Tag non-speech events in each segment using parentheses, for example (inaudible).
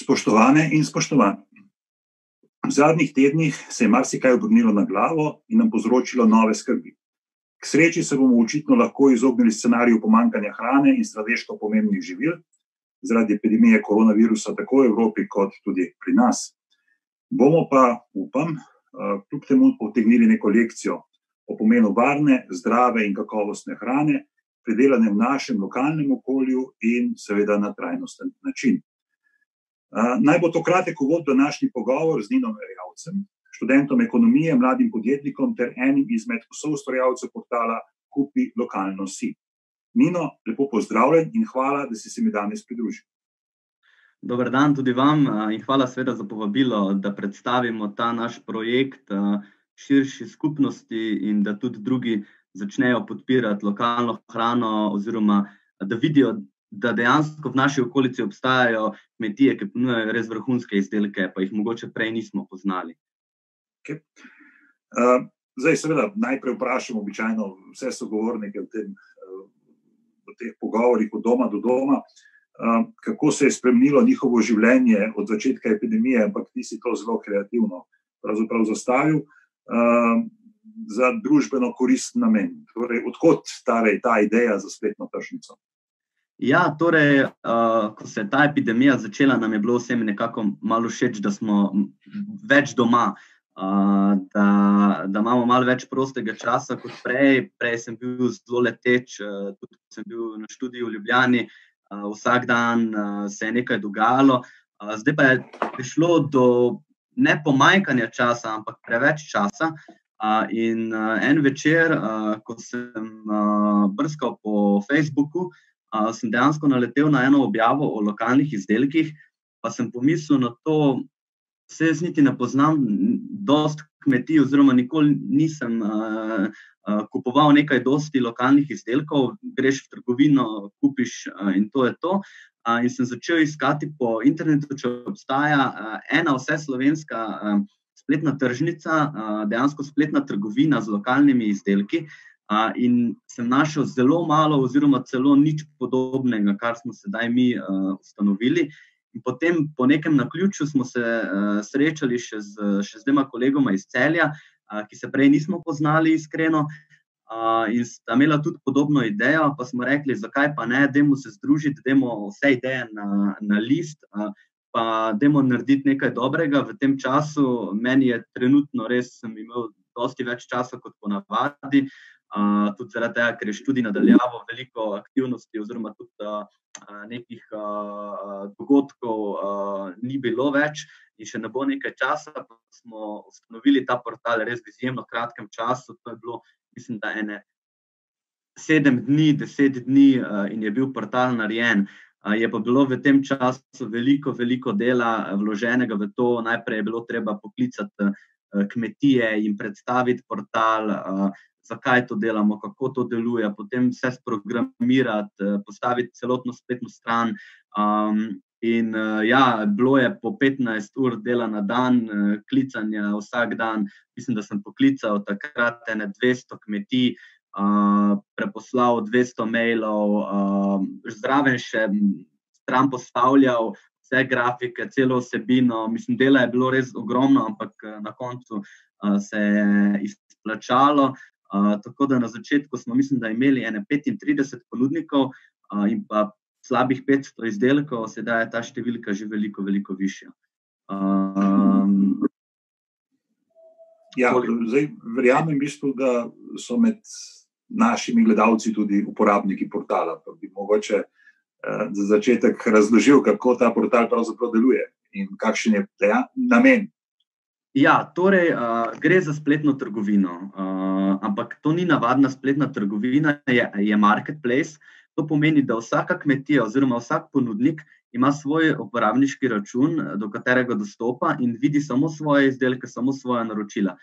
Spoštovane in spoštovani. V zadnjih tednih se je marsikaj obrnilo na glavo in nam povzročilo nove skrbi. K sreči se bomo očitno lahko izognili scenariju pomankanja hrane in strateško pomembnih živil zaradi epidemije koronavirusa, tako v Evropi, kot tudi pri nas. Bomo pa, upam, kljub temu potegnili neko lekcijo o pomenu varne, zdrave in kakovostne hrane, pridelane v našem lokalnem okolju in seveda na trajnosten način. Naj bo to kratek uvod v današnji pogovor z Ninom Erjavcem, študentom ekonomije, mladim podjetnikom ter enim izmed soustvarjalcev portala Kupi lokalno si. Nino, lepo pozdravljen in hvala, da si se mi danes pridružil. Dober dan tudi vam in hvala seveda za povabilo, da predstavimo ta naš projekt širši skupnosti in da tudi drugi začnejo podpirati lokalno hrano oziroma da vidijo, da dejansko v naši okolici obstajajo kmetije, ki ponujajo res vrhunske izdelke, pa jih mogoče prej nismo poznali. Okej. Uh, zdaj, seveda, najprej vprašam običajno vse sogovornike v, tem, v teh pogovorih od doma do doma, uh, kako se je spremenilo njihovo življenje od začetka epidemije, ampak ti si to zelo kreativno pravzaprav zastavil. Uh, Za družbeno koristen namen. Torej, odkot torej ta ideja za spletno tržnico? Ja, torej, uh, ko se je ta epidemija začela, nam je bilo vsem nekako malo všeč, da smo več doma, uh, da, da imamo malo več prostega časa kot prej. Prej sem bil zelo leteč, uh, tudi ko sem bil na študiju v Ljubljani, uh, vsak dan uh, se je nekaj dogajalo. Uh, zdaj pa je prišlo do ne pomanjkanja časa, ampak preveč časa. Uh, in uh, en večer, uh, ko sem uh, brskal po Facebooku, uh, sem dejansko naletel na eno objavo o lokalnih izdelkih, pa sem pomislil na to, vse jaz niti ne poznam, dost kmetij, oziroma nikoli nisem uh, uh, kupoval nekaj dosti lokalnih izdelkov, greš v trgovino, kupiš uh, in to je to. Uh, in sem začel iskati po internetu, če obstaja uh, ena vse slovenska uh, spletna tržnica, uh, dejansko spletna trgovina z lokalnimi izdelki. Uh, in sem našel zelo malo, oziroma celo nič podobnega, kar smo sedaj mi uh, ustanovili. In potem, po nekem naključju, smo se uh, srečali še z, še z dvema kolegoma iz celja, uh, ki se prej nismo poznali, iskreno. Uh, in sta imela tudi podobno idejo, pa smo rekli, zakaj pa ne, da se združiti, da vse ideje na, na list, uh, pa da narediti nekaj dobrega v tem času. Meni je trenutno res, sem imel dosti več časa kot ponavadi, Uh, tudi zaradi tega, ker je študij nadaljavo veliko aktivnosti, oziroma tudi uh, nekih uh, dogodkov uh, ni bilo več, in še ne bo nekaj časa, pa smo ustanovili ta portal res v izjemno kratkem času. To je bilo, mislim, da ene sedem dni, deset dni uh, in je bil portal narejen. Uh, je pa bilo v tem času veliko, veliko dela vloženega v to. Najprej je bilo treba poklicati uh, kmetije in predstaviti portal. Uh, zakaj to delamo, kako to deluje, potem vse sprogramirati, eh, postaviti celotno spletno stran. Um, in uh, ja, bilo je po 15 ur dela na dan, uh, klicanja vsak dan. Mislim, da sem poklical takrat ene 200 kmetij. Uh, preposlal 200 mailov, uh, zraven še stran postavljal vse grafike, celo vsebino. Mislim, dela je bilo res ogromno, ampak na koncu uh, se je izplačalo tako da na začetku smo, mislim, da imeli 35 ponudnikov uh, in pa slabih 500 izdelkov, sedaj je ta številka že veliko, veliko višja. Um, ja, zdaj, verjamem, bistvu, da so med našimi gledalci tudi uporabniki portala. Pa bi mogoče uh, za začetek razložil, kako ta portal pravzaprav deluje in kakšen je deja, namen Ja, torej, uh, gre za spletno trgovino, uh, ampak to ni navadna spletna trgovina, je, je marketplace. To pomeni, da vsaka kmetija oziroma vsak ponudnik ima svoj uporabniški račun, do katerega dostopa in vidi samo svoje izdelke, samo svoje naročila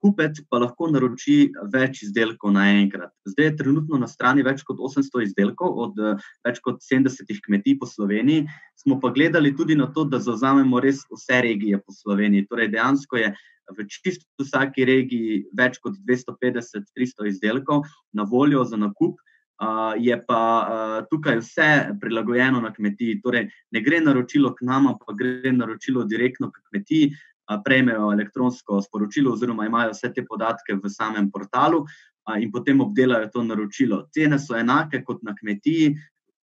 kupec pa lahko naroči več izdelkov naenkrat. Zdaj je trenutno na strani več kot 800 izdelkov od več kot 70 kmetij po Sloveniji. Smo pa gledali tudi na to, da zauzamemo res vse regije po Sloveniji. Torej, dejansko je v čisto vsaki regiji več kot 250-300 izdelkov na voljo za nakup. Uh, je pa uh, tukaj vse prilagojeno na kmetiji. Torej, ne gre naročilo k nama, pa gre naročilo direktno k kmetiji, uh, prejmejo elektronsko sporočilo, oziroma imajo vse te podatke v samem portalu in potem obdelajo to naročilo. Cene so enake kot na kmetiji,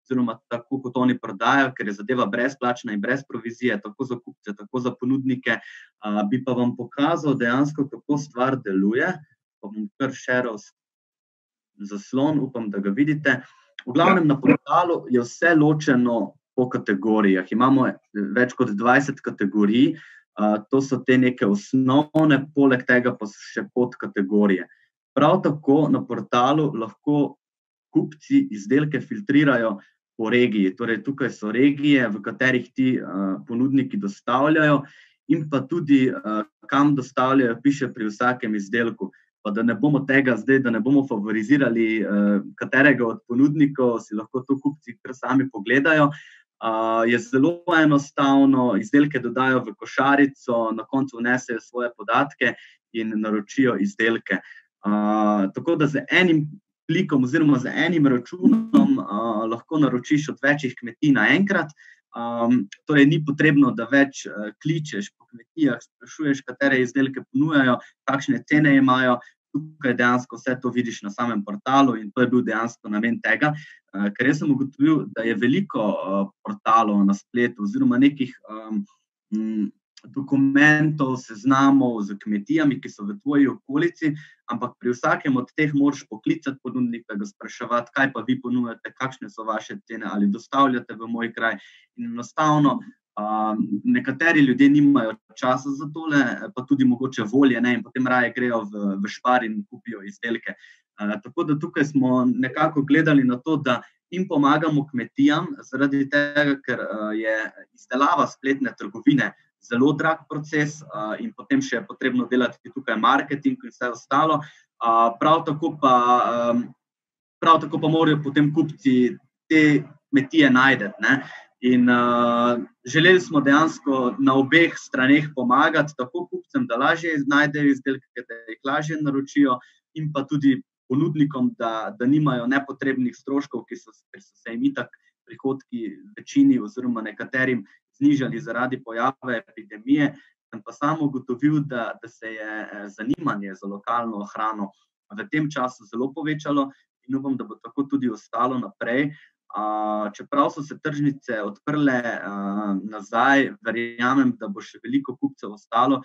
oziroma tako kot oni prodajajo, ker je zadeva brezplačna in brez provizije, tako za kupce, tako za ponudnike. Uh, bi pa vam pokazal dejansko, kako stvar deluje. Pa bom kar šeral zaslon, upam, da ga vidite. V glavnem na portalu je vse ločeno po kategorijah. Imamo več kot 20 kategorij, to so te neke osnovne, poleg tega pa so še podkategorije. Prav tako na portalu lahko kupci izdelke filtrirajo po regiji. Torej, tukaj so regije, v katerih ti uh, ponudniki dostavljajo, in pa tudi, uh, kam dostavljajo, piše pri vsakem izdelku. Pa da ne bomo tega zdaj, da ne bomo favorizirali uh, katerega od ponudnikov, si lahko to kupci kar sami pogledajo. Uh, je zelo enostavno, izdelke dodajo v košarico, na koncu vnesejo svoje podatke in naročijo izdelke. Uh, tako da z enim klikom oziroma z enim računom uh, lahko naročiš od večjih kmetij naenkrat. Um, torej, ni potrebno, da več uh, kličeš po kmetijah, sprašuješ, katere izdelke ponujajo, kakšne cene imajo. Tukaj dejansko vse to vidiš na samem portalu, in to je bil dejansko namen tega, uh, ker sem ugotovil, da je veliko uh, portalov na spletu, oziroma nekih um, dokumentov, seznamov z kmetijami, ki so v tvoji okolici, ampak pri vsakem od teh moraš poklicati ponudnika, ga spraševati, kaj pa vi ponujate, kakšne so vaše cene ali dostavljate v moj kraj. In enostavno, um, nekateri ljudje nimajo časa za tole, pa tudi mogoče volje, ne, in potem raje grejo v, v špar in kupijo izdelke. Uh, tako da tukaj smo nekako gledali na to, da jim pomagamo kmetijam, zaradi tega, ker uh, je izdelava spletne trgovine zelo drag proces, uh, in potem še je potrebno delati tukaj marketing in vse ostalo. Uh, prav, tako pa, um, prav tako pa morajo potem kupci te kmetije najti. In uh, želeli smo dejansko na obeh straneh pomagati, tako kupcem, da lažje najdejo izdelke, da jih lažje naročijo, in pa tudi ponudnikom, da, da nimajo nepotrebnih stroškov, ki so, so se jim itak prihodki večini oziroma nekaterim znižali zaradi pojave epidemije, sem pa samo ugotovil, da, da se je eh, zanimanje za lokalno hrano v tem času zelo povečalo in upam, da bo tako tudi ostalo naprej. Uh, čeprav so se tržnice odprle uh, nazaj, verjamem, da bo še veliko kupcev ostalo,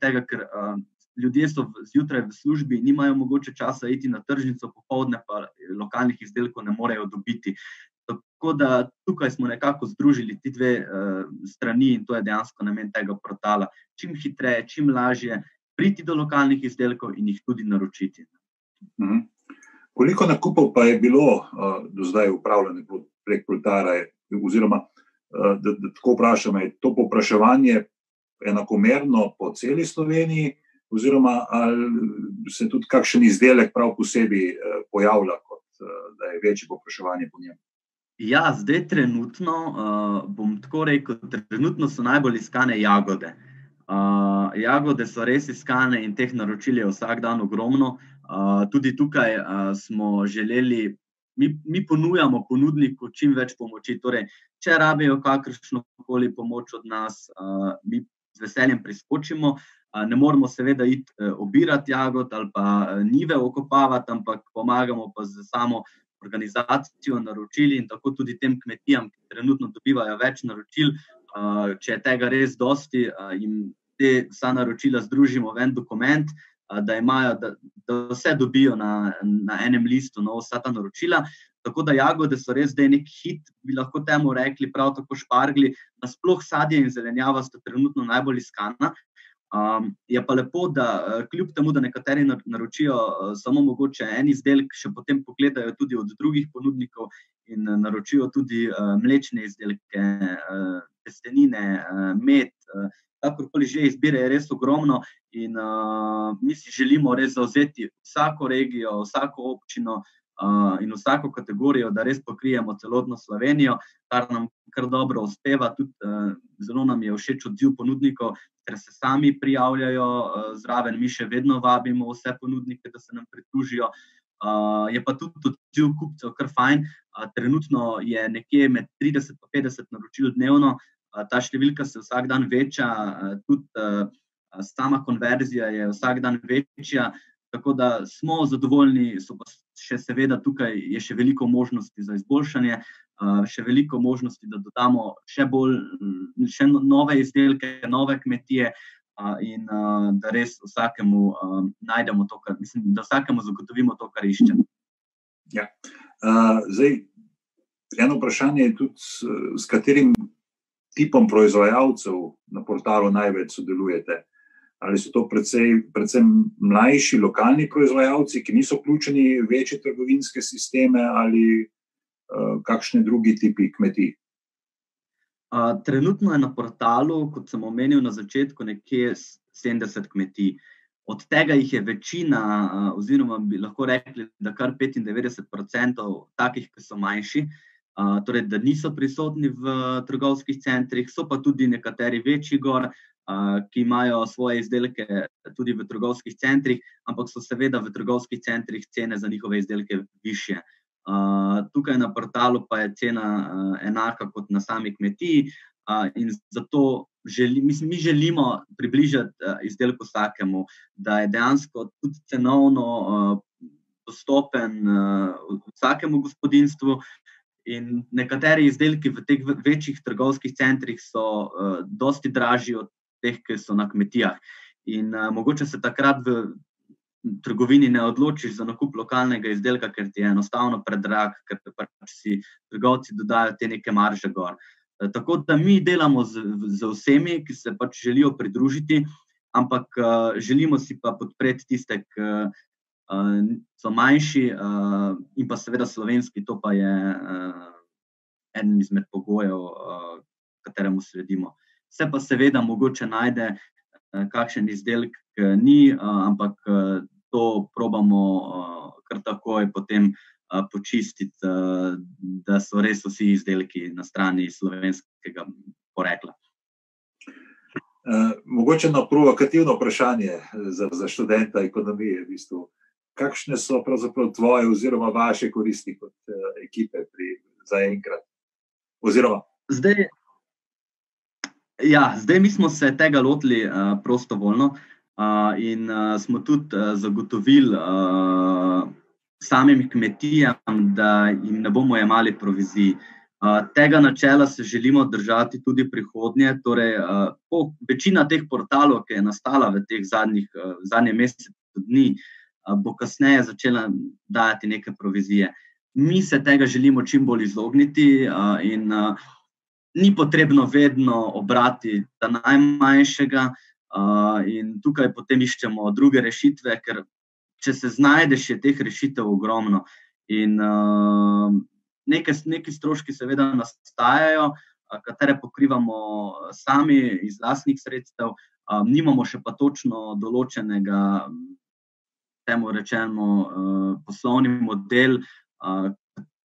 tega, ker uh, ljudje so zjutraj v službi, nimajo mogoče časa iti na tržnico, popoldne pa lokalnih izdelkov ne morejo dobiti. Tako da tukaj smo nekako združili ti dve uh, strani in to je dejansko namen tega portala. Čim hitreje, čim lažje priti do lokalnih izdelkov in jih tudi naročiti. Mhm. Koliko nakupov pa je bilo uh, do zdaj upravljeno prek portala, oziroma uh, da, da tako vprašam, je to popraševanje enakomerno po celi Sloveniji, oziroma ali se tudi kakšen izdelek prav posebej uh, pojavlja, kot uh, da je večje popraševanje po njem? Ja, zdaj trenutno uh, bom tako rekel, trenutno so najbolj iskane jagode. Uh, jagode so res iskane in teh naročil je vsak dan ogromno. Uh, tudi tukaj uh, smo želeli, mi, mi ponujamo ponudniku čim več pomoči. Torej, če rabijo kakršno koli pomoč od nas, uh, mi z veseljem priskočimo. Ne moramo seveda iti obirati jagod ali pa nive okopavati, ampak pomagamo pa z samo organizacijo naročili in tako tudi tem kmetijam, ki trenutno dobivajo več naročil. Če je tega res dosti, jim te vsa naročila združimo v en dokument, da, imajo, da, da vse dobijo na, na enem listu, no, vsa ta naročila. Tako da jagode so res zdaj nek hit, bi lahko temu rekli, prav tako špargli. Nasploh sadje in zelenjava sta trenutno najbolj iskana, Um, je pa lepo, da eh, kljub temu, da nekateri naročijo uh, samo mogoče en izdelek, še potem pogledajo tudi od drugih ponudnikov in uh, naročijo tudi uh, mlečne izdelke, uh, testenine, uh, med. Uh, Kakorkoli že izbire, je res ogromno, in uh, mi si želimo res zauzeti vsako regijo, vsako občino, uh, in vsako kategorijo, da res pokrijemo celotno Slovenijo, kar nam kar dobro uspeva. Tudi uh, zelo nam je všeč odziv ponudnikov, ker se sami prijavljajo uh, zraven, mi še vedno vabimo vse ponudnike, da se nam pridružijo. uh, je pa tudi odziv kupcev kar fajn. Uh, trenutno je nekje med 30 in 50 naročil dnevno, ta številka se vsak dan veča, uh, tudi uh, sama konverzija je vsak dan večja. Tako da smo zadovoljni, so pa še seveda tukaj je še veliko možnosti za izboljšanje, še veliko možnosti, da dodamo še bolj, še no, nove izdelke, nove kmetije, in da res vsakemu najdemo to, kar mislim, da vsakemu zagotovimo to, kar išče. Ja. Uh, zdaj, eno vprašanje je tudi, s katerim tipom proizvajalcev na portalu največ sodelujete. Ali so to predvsej, predvsem mlajši lokalni proizvajalci, ki niso vključeni v večje trgovinske sisteme, ali uh, kakšne drugi tipi kmetij? trenutno je na portalu, kot sem omenil na začetku, nekje 70 kmetij. Od tega jih je večina, uh, oziroma bi lahko rekli, da kar 95% takih, ki so manjši, uh, torej da niso prisotni v trgovskih centrih, so pa tudi nekateri večji gor, ki imajo svoje izdelke tudi v trgovskih centrih, ampak so seveda v trgovskih centrih cene za njihove izdelke više. Tukaj na portalu pa je cena enaka kot na sami kmetiji, in zato želi, mislim, mi želimo približati izdelek vsakemu, da je dejansko tudi cenovno dostopen vsakemu gospodinstvu. In nekateri izdelki v teh večjih trgovskih centrih so uh, dosti dražji od teh, ki so na kmetijah. In uh, mogoče se takrat v trgovini ne odločiš za nakup lokalnega izdelka, ker ti je enostavno predrag, ker pač si trgovci dodajo te neke marže gor. E, tako da mi delamo z, z vsemi, ki se pač želijo pridružiti, ampak uh, želimo si pa podpreti tiste, ki so manjši uh, in pa seveda slovenski, to pa je uh, eden izmed pogojev, uh, kateremu sledimo. Se pa seveda mogoče najde uh, kakšen izdelek, ni, ampak to probamo kar takoj potem počistiti, da so res vsi izdelki na strani slovenskega porekla. Mogoče na provokativno vprašanje za, za študenta ekonomije. V bistvu. Kakšne so pravzaprav tvoje oziroma vaše koristi kot ekipe pri zaenkrat? Oziroma... Zdaj, ja, zdaj mi smo se tega lotili uh, prostovoljno. Uh, in uh, smo tudi uh, zagotovili uh, samim kmetijam, da jim ne bomo imeli provizij. Uh, tega načela se želimo držati tudi prihodnje. Torej, uh, po, večina teh portalov, ki je nastala v teh zadnjih, uh, zadnjih mesecih dni, uh, bo kasneje začela dajati neke provizije. Mi se tega želimo čim bolj izogniti, in ni potrebno vedno obrati ta najmanjšega. In tukaj potem iščemo druge rešitve, ker če se znajdeš, je teh rešitev ogromno. In neke, neki stroški, seveda, nastajajo, katere pokrivamo sami iz vlastnih sredstev, nimamo še pa točno določenega, temu rečemo, uh, poslovni model. Uh,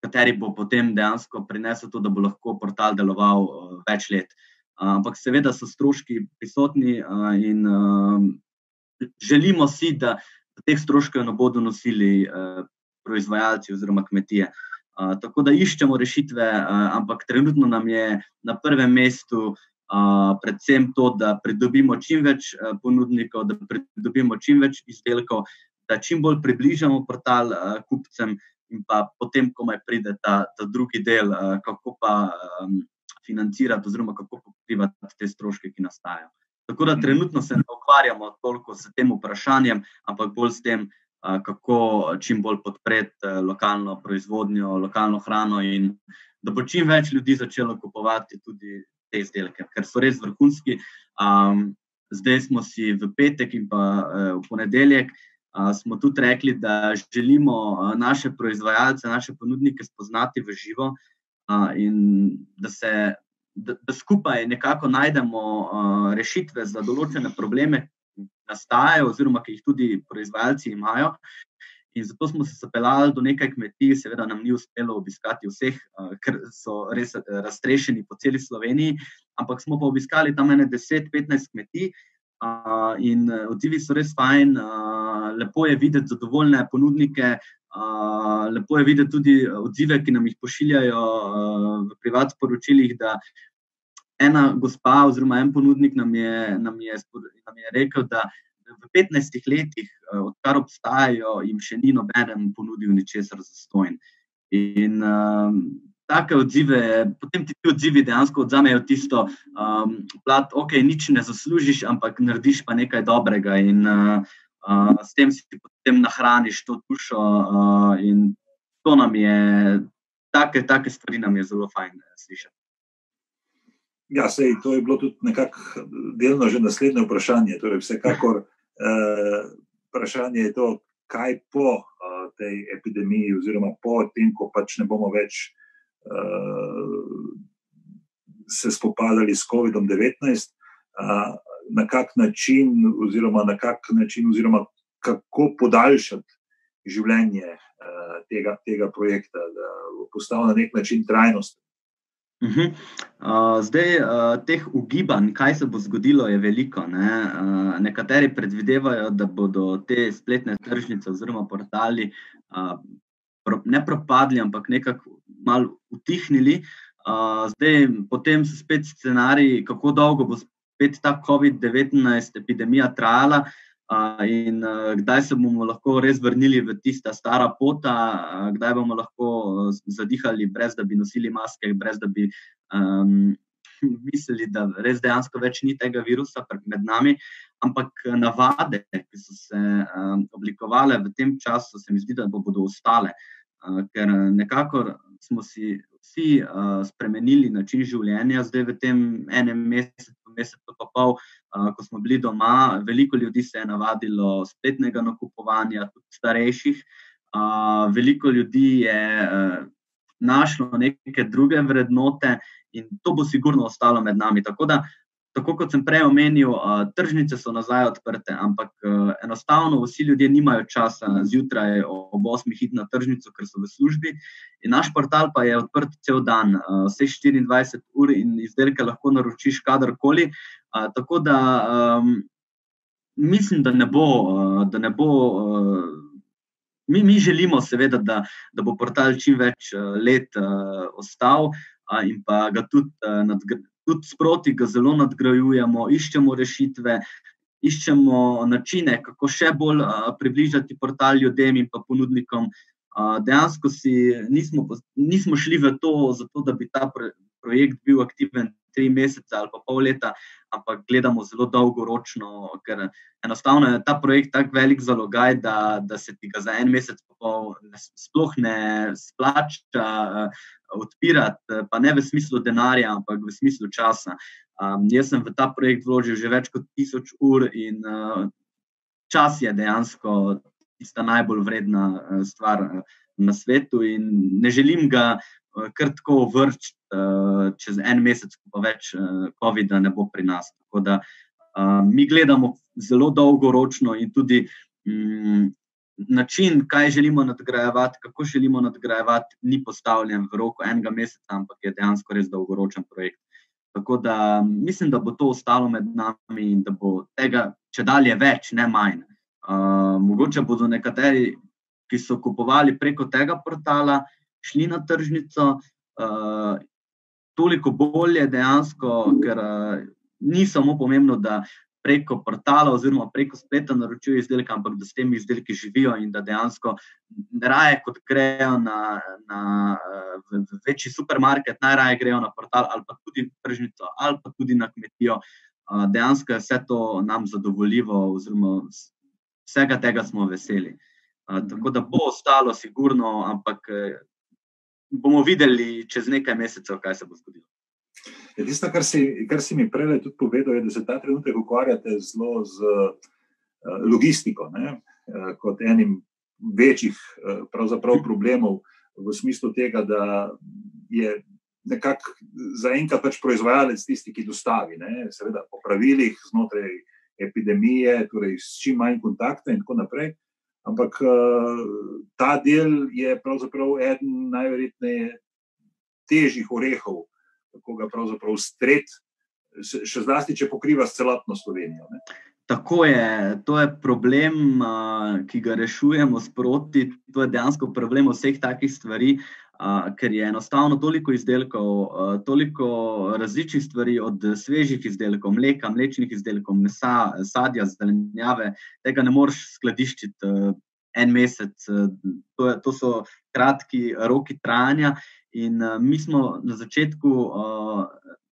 Kateri bo potem dejansko prinesel to, da bo lahko portal deloval uh, več let. Uh, ampak seveda so stroški prisotni in želimo si, da teh stroškov ne bodo nosili proizvajalci oziroma kmetije. Tako da iščemo rešitve, ampak trenutno nam je na prvem mestu predvsem to, da pridobimo čim več ponudnikov, da pridobimo čim več izdelkov, da čim bolj približamo portal kupcem. In pa potem, ko me pride ta, ta drugi del, kako pa um, financirati, oziroma kako pokrivati te stroške, ki nastajajo. Tako da mhm. trenutno se ne ukvarjamo toliko s tem vprašanjem, ampak bolj s tem, kako čim bolj podpreti lokalno proizvodnjo, lokalno hrano in da bo čim več ljudi začelo kupovati tudi te izdelke, ker so res vrhunski. Zdaj smo si v petek in pa v ponedeljek. Uh, smo tudi rekli, da želimo naše proizvajalce, naše ponudnike spoznati v živo, in da, se, da, da skupaj nekako najdemo uh, rešitve za določene probleme, ki nastajajo, oziroma ki jih tudi proizvajalci imajo. In zato smo se zapeljali do nekaj kmetij, seveda nam ni uspelo obiskati vseh, ker so res raztrešeni po celi Sloveniji, ampak smo pa obiskali tam ene 10-15 kmetij. Uh, in odzivi so res fajn, uh, lepo je videti zadovoljne ponudnike, Uh, lepo je videti tudi odzive, ki nam jih pošiljajo uh, v privat sporočilih, da ena gospa oziroma en ponudnik nam je, nam je, nam je rekel, da v 15 letih, uh, odkar obstajajo, jim še ni noben ponudil ničesar za stojn. In uh, take odzive, potem ti ti odzivi dejansko odzamejo tisto, um, plat, ok, nič ne zaslužiš, ampak narediš pa nekaj dobrega in uh, uh, s tem si potem nahraniš to dušo. Uh, in to nam je, take, take stvari nam je zelo fajn eh, slišati. Ja, sej, to je bilo tudi nekako delno že naslednje vprašanje. Torej, vsekakor (laughs) eh, vprašanje je to, kaj po uh, tej epidemiji, oziroma po tem, ko pač ne bomo več uh, se spopadali s COVID-19, na kak način, oziroma na kak način, oziroma kako podaljšati življenje tega, tega projekta, da bo postal na nek način trajnosten. Uh uh, zdaj, uh, teh ugibanj, kaj se bo zgodilo, je veliko. Ne? Uh, nekateri predvidevajo, da bodo te spletne tržnice oziroma portali uh, ne propadli, ampak nekako malo utihnili. Uh, zdaj, potem so spet scenariji, kako dolgo bo spet ta COVID-19 epidemija trajala. Uh, in uh, kdaj se bomo lahko res vrnili v tista stara pota, uh, kdaj bomo lahko zadihali, brez da bi nosili maske, brez da bi um, (laughs) mislili, da res dejansko več ni tega virusa med nami. Ampak navade, ki so se um, oblikovale v tem času, se mi zdi, da bo bodo ostale. Ker nekako smo si vsi uh, spremenili način življenja, zdaj v tem enem mesecu, mesecu pa pol, uh, ko smo bili doma, veliko ljudi se je navadilo spletnega nakupovanja, tudi starejših. Uh, veliko ljudi je uh, našlo neke druge vrednote in to bo sigurno ostalo med nami. Tako da tako kot sem prej omenil, tržnice so nazaj odprte, ampak enostavno vsi ljudje nimajo časa zjutraj ob 8. hit na tržnico, ker so v službi. In naš portal pa je odprt cel dan, vse 24 ur in izdelke lahko naročiš kadarkoli. Tako da um, mislim, da ne bo. Da ne bo Mi, mi želimo, seveda, da, da bo portal čim več let uh, ostal uh, in pa ga tudi uh, nadgraditi tudi sproti ga zelo nadgrajujemo, iščemo rešitve, iščemo načine, kako še bolj uh, približati portal ljudem in pa ponudnikom. Uh, dejansko si nismo, nismo šli v to, zato, da bi ta projekt bil aktiven tri mesece ali pa pol leta, ampak gledamo zelo dolgoročno, ker enostavno je ta projekt tako velik zalogaj, da, da se ti ga za en mesec pol ne, sploh ne splača uh, odpirati, pa ne v smislu denarja, ampak v smislu časa. Um, jaz sem v ta projekt vložil že več kot tisoč ur in uh, čas je dejansko tista najbolj vredna uh, stvar uh, na svetu, in ne želim ga kar tako vrčiti uh, čez en mesec, pa več uh, COVID-a ne bo pri nas. Tako da uh, mi gledamo zelo dolgoročno in tudi. Um, način, kaj želimo nadgrajevati, kako želimo nadgrajevati, ni postavljen v roku enega meseca, ampak je dejansko res dolgoročen projekt. Tako da mislim, da bo to ostalo med nami in da bo tega če dalje več, ne manj. Uh, mogoče bodo nekateri, ki so kupovali preko tega portala, šli na tržnico, uh, toliko bolje dejansko, ker uh, ni samo pomembno, da preko portala oziroma preko spleta naročijo izdelke, ampak da s temi izdelki živijo in da dejansko raje kot grejo na, na večji supermarket, najraje grejo na portal ali pa tudi na tržnico ali pa tudi na kmetijo. Dejansko je vse to nam zadovoljivo, oziroma vsega tega smo veseli. Tako da bo ostalo, sigurno, ampak bomo videli čez nekaj mesecev, kaj se bo zgodilo. Je ja, tisto, kar si, kar si mi prej tudi povedal, je, da se ta trenutek ukvarjate zelo z uh, logistiko, ne? uh, kot enim večjih uh, problemov, v smislu tega, da je nekako zaenkrat pač proizvajalec tisti, ki dostavi, ne? seveda po pravilih znotraj epidemije, torej s čim manj kontakta in tako naprej. Ampak uh, ta del je pravzaprav eden najverjetneje težjih orehov kako ga pravzaprav stret, še zlasti, če pokriva celotno Slovenijo. Ne. tako je, to je problem, ki ga rešujemo sproti. To je dejansko problem vseh takih stvari, ker je enostavno toliko izdelkov, toliko različnih stvari, od svežih izdelkov, mleka, mlečnih izdelkov, mesa, sadja, zelenjave, tega ne moreš skladiščiti en mesec. To, je, to so kratki roki trajanja. In mi smo na začetku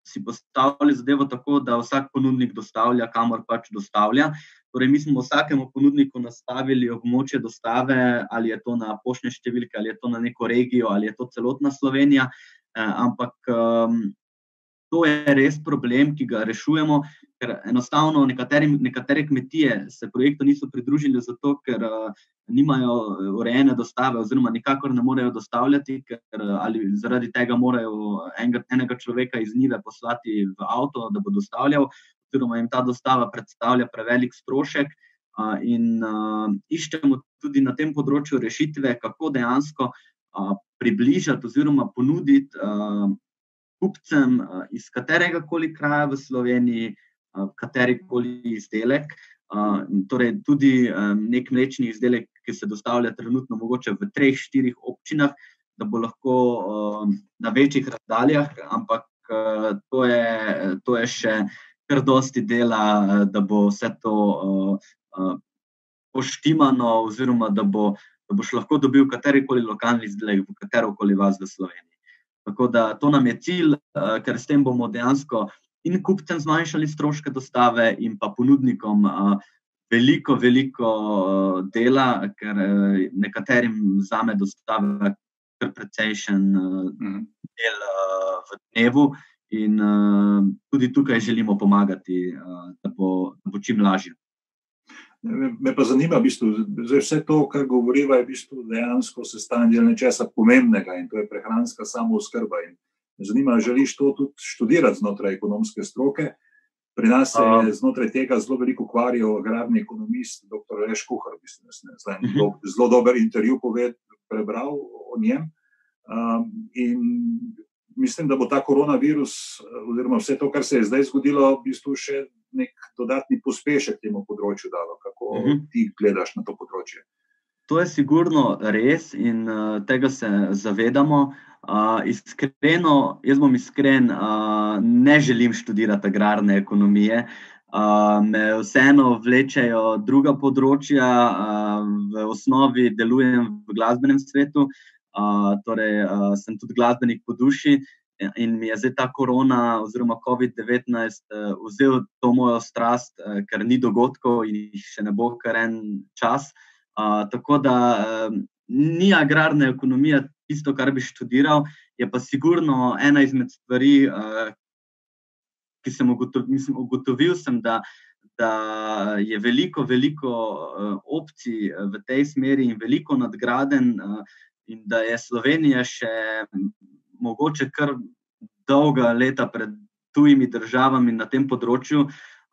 si postavili zadevo tako, da vsak ponudnik dostavlja, kamor pač dostavlja. Torej, mi smo vsakemu ponudniku nastavili območje dostave, ali je to na poštne številke, ali je to na neko regijo, ali je to celotna Slovenija. Eh, ampak um, to je res problem, ki ga rešujemo, ker enostavno nekateri, nekatere kmetije se projektu niso pridružili, zato ker uh, nimajo urejene dostave, oziroma nikakor ne morejo dostavljati, ker ali zaradi tega morajo enega, enega človeka iz Nive poslati v avto, da bo dostavljal oziroma jim ta dostava predstavlja prevelik strošek. In iščemo tudi na tem področju rešitve, kako dejansko približati oziroma ponuditi kupcem iz katerega koli kraja v Sloveniji, kateri koli izdelek. Torej, tudi nek mlečni izdelek, ki se dostavlja trenutno mogoče v treh, štirih občinah, da bo lahko na večjih razdaljah, ampak to je, to je še kar dosti dela, da bo vse to uh, poštimano, oziroma da, bo, da boš lahko dobil katerikoli lokalni izdelek v katero koli vas v Sloveniji. Tako da to nam je cilj, uh, ker s tem bomo dejansko in kupcem zmanjšali stroške dostave, in pa ponudnikom. Uh, Veliko, veliko dela, ker nekaterim za me dostave kar precejšen mhm. del v dnevu, In uh, tudi tukaj želimo pomagati, uh, da, bo, da bo čim lažje. Me pa zanima, v bistvu, da vse to, kar govorimo, je v bistvu dejansko sestavljeno nečesa pomembnega in to je prehranska samooskrba. Zanima me, želiš to tudi študirati znotraj ekonomske stroke. Pri nas se je znotraj tega zelo veliko ukvarjal agrarni ekonomist, dr. Reš Kuhar, mislim, da sem uh -huh. zelo dober intervju poved, prebral o njem. Um, in mislim, da bo ta koronavirus, oziroma vse to, kar se je zdaj zgodilo, v bistvu še nek dodatni pospešek temu področju dalo. Kako uh mhm. -huh. ti gledaš na to področje? To je sigurno res in uh, tega se zavedamo. Uh, iskreno, jaz bom iskren, uh, ne želim študirati agrarne ekonomije. Uh, me vseeno vlečejo druga področja, uh, v osnovi delujem v glasbenem svetu, uh, torej uh, sem tudi glasbenik po duši. In mi je zdaj ta korona, oziroma COVID-19, uh, vzel to mojo strast, uh, ker ni dogodkov in jih še ne bo kar en čas. Uh, tako da uh, ni agrarna ekonomija tisto, kar bi študiral, je pa sigurno ena izmed stvari, uh, ki sem ugotovil, mislim, ugotovil sem, da, da je veliko, veliko uh, opcij v tej smeri in veliko nadgraden. In da je Slovenija še mogoče kar dolga leta pred tujimi državami na tem področju.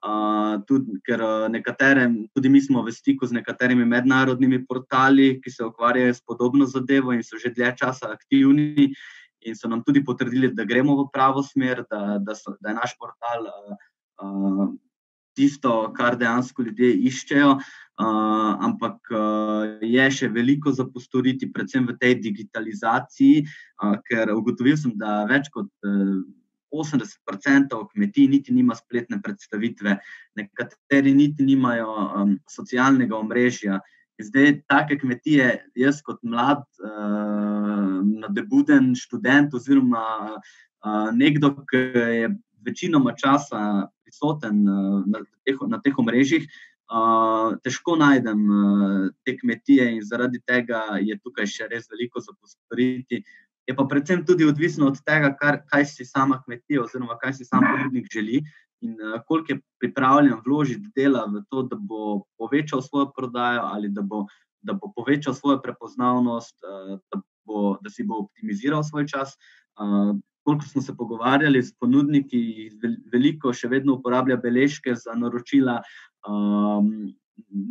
Uh, tudi, ker nekatere, tudi mi smo v stiku z nekaterimi mednarodnimi portali, ki se ukvarjajo s podobno zadevo in so že dlje časa aktivni, in so nam tudi potrdili, da gremo v pravo smer, da, da, so, da je naš portal uh, uh, tisto, kar dejansko ljudje iščejo, uh, ampak uh, je še veliko za postoriti, predvsem v tej digitalizaciji, uh, ker ugotovil sem, da več kot uh, 80% kmetij niti nima spletne predstavitve, nekateri niti nimajo um, socialnega omrežja. Zdaj, take kmetije, jaz kot mlad, uh, nadebuden študent, oziroma uh, nekdo, ki je večinoma časa prisoten uh, na, teh, na teh omrežjih, uh, težko najdem uh, te kmetije in zaradi tega je tukaj še res veliko za postoriti. Je pa predvsem tudi odvisno od tega, kar, kaj si sama kmetija, oziroma kaj si sam ponudnik želi, in uh, koliko je pripravljen vložiti dela v to, da bo povečal svojo prodajo ali da bo, da bo povečal svojo prepoznavnost, uh, da, bo, da si bo optimiziral svoj čas. Uh, koliko smo se pogovarjali s ponudniki, veliko še vedno uporablja beležke za naročila. Um,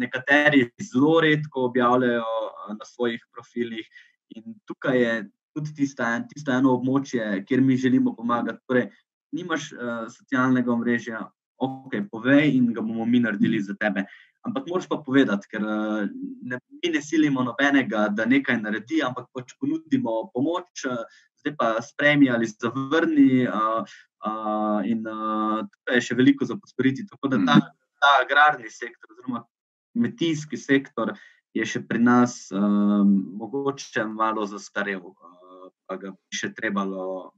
nekateri zelo redko objavljajo uh, na svojih profilih, in tukaj je tudi tista, tista eno območje, kjer mi želimo pomagati. Torej, nimaš uh, socialnega omrežja, ok, povej in ga bomo mi naredili za tebe. Ampak moraš pa povedati, ker ne, mi ne silimo nobenega, da nekaj naredi, ampak pač ponudimo pomoč, zdaj pa spremi ali zavrni. Uh, in uh, tukaj je še veliko za postoriti. Tako da ta, ta agrarni sektor, oziroma kmetijski sektor, je še pri nas um, mogoče malo zastarel, uh, pa ga bi še trebalo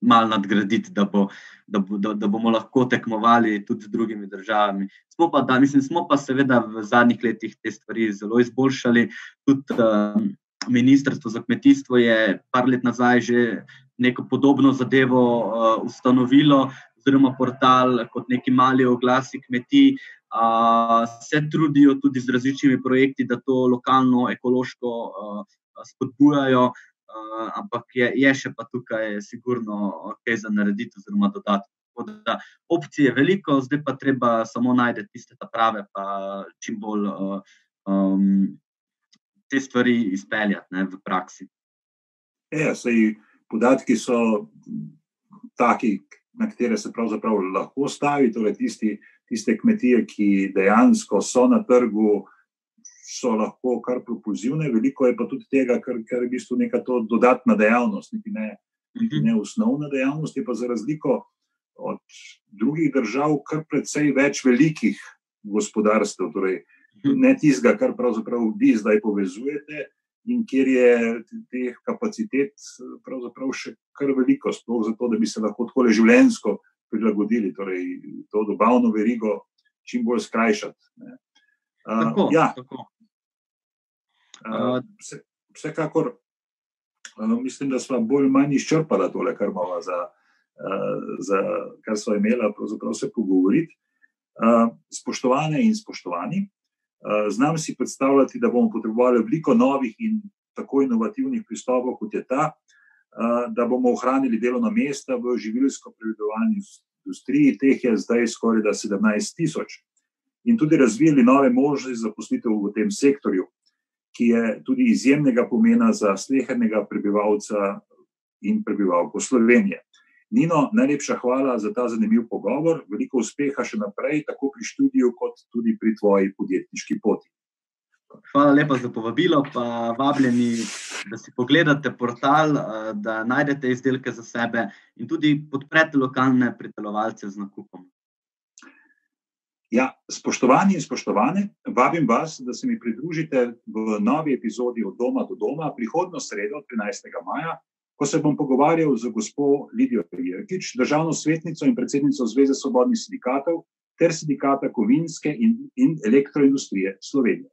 malo nadgraditi, da, bo, da, bo, da, da bomo lahko tekmovali tudi z drugimi državami. Smo pa, da, mislim, smo pa seveda v zadnjih letih te stvari zelo izboljšali. Tudi, um, Ministrstvo za kmetijstvo je par let nazaj že neko podobno zadevo uh, ustanovilo, oziroma portal kot neki mali oglasi kmetij. Uh, se trudijo tudi z različnimi projekti, da to lokalno, ekološko uh, spodbujajo, uh, ampak je, je še pa tukaj, sigurno, kaj za narediti, oziroma dodati. Da, opcije je veliko, zdaj pa treba samo najti tiste prave, pa čim bolj uh, um, te stvari izpeljati ne, v praksi. Ja, sej, podatki so taki, na katere se pravzaprav lahko stavi, torej tisti, tiste kmetije, ki dejansko so na trgu, so lahko kar propulzivne, veliko je pa tudi tega, kar, kar je v bistvu neka dodatna dejavnost, niti ne, niti ne osnovna dejavnost, je pa za razliko od drugih držav kar precej več velikih gospodarstv, torej ne tistega, kar pravzaprav vi zdaj povezujete, in kjer je teh kapacitet pravzaprav še kar veliko, sploh zato, da bi se lahko tako življenjsko prilagodili, torej to dobavno verigo čim bolj skrajšati. Uh, tako, ja. tako. Uh, vse, vsekakor uh, mislim, da smo bolj ali manj izčrpali tole, kar imamo za, uh, za kar smo imeli, pravzaprav se pogovoriti. Uh, spoštovane in spoštovani, znam si predstavljati, da bomo potrebovali veliko novih in tako inovativnih pristopov, kot je ta, eh, da bomo ohranili delovna mesta v živilsko-predelovalni industriji, teh je zdaj skoraj 17 tisoč, in tudi razvijali nove možnosti za poslitev v tem sektorju, ki je tudi izjemnega pomena za slehernega prebivalca in prebivalko Slovenije. Nino, najlepša hvala za ta zanimiv pogovor. Veliko uspeha še naprej, tako pri študiju, kot tudi pri tvoji podjetniški poti. Hvala lepa za povabilo, pa vabljeni, da si pogledate portal, eh, da najdete izdelke za sebe in tudi podprete lokalne pridelovalce z nakupom. Ja, spoštovani in spoštovane, vabim vas, da se mi pridružite v novi epizodi od doma do doma prihodno sredo, 13. maja, ko se bom pogovarjal z gospod Lidijo Jerkič, državno svetnico in predsednico Zveze svobodnih sindikatov ter sindikata kovinske in, in elektroindustrije Slovenije.